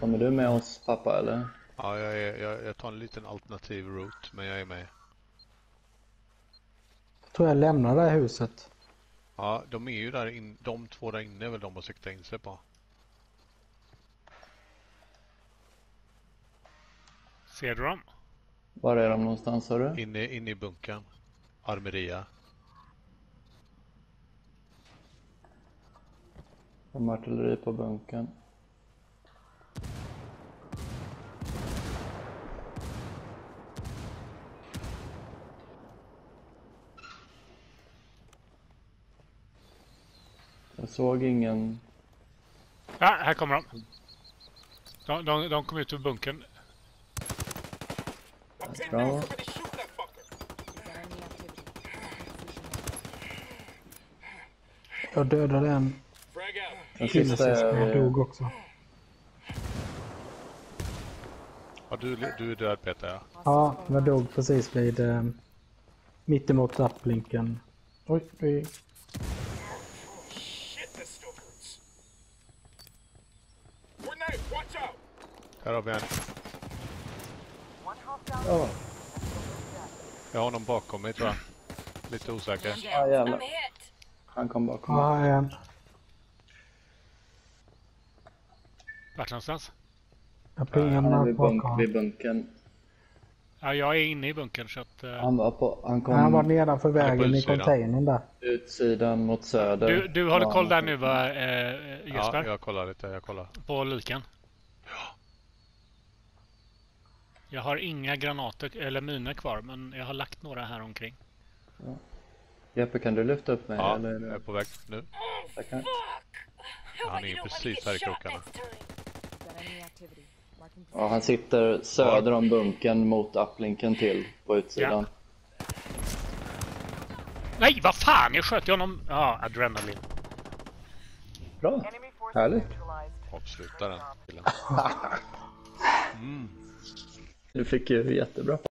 Kommer du med oss pappa eller? Ja, jag, är, jag, jag tar en liten alternativ route, men jag är med. Jag tror jag lämnar det här huset. Ja, de är ju där in, de två där inne är väl de att sikta in sig på. Ser du dem? Var är de någonstans sa du? Inne, inne i bunkern. Armeria. De har artilleri på bunkern. Jag såg ingen... Ja, här kommer de. De, de, de kom ut ur bunkern. Bra. Jag dödade en Den sista jag dog också. Ja, du, du är död Peter, ja. Ja, jag dog precis vid eh, mittemot upplinken. Oj, oj. Här har vi en. Ja, Jag har honom bakom mig tror jag. Lite osäker. ah, jävlar. Han kom bakom mig. Ja, en. Vart någonstans? Jag pingar Han är honom vid, bakom. bunk, vid bunkern. Ja, jag är inne i bunkern så att... eh, Han var på... Han kom Han var nedanför vägen i containern där. utsidan mot söder. du, du håller Ja, koll där nu va, eh, Ja, Jesper? jag kollar lite, jag kollar. På Jag har inga granater eller miner kvar, men jag har lagt några här omkring. Jeppe, kan du lyfta upp mig? Ja, eller? jag är på väg nu. Jag kan... Han är ju precis här i krokarna. Ja, han sitter söder om bunkern mot upplinken till på utsidan. Nej, vad fan! Jag sköt honom... Ja, adrenalin. Bra, härligt. Avsluta den killen. Du fick ju jättebra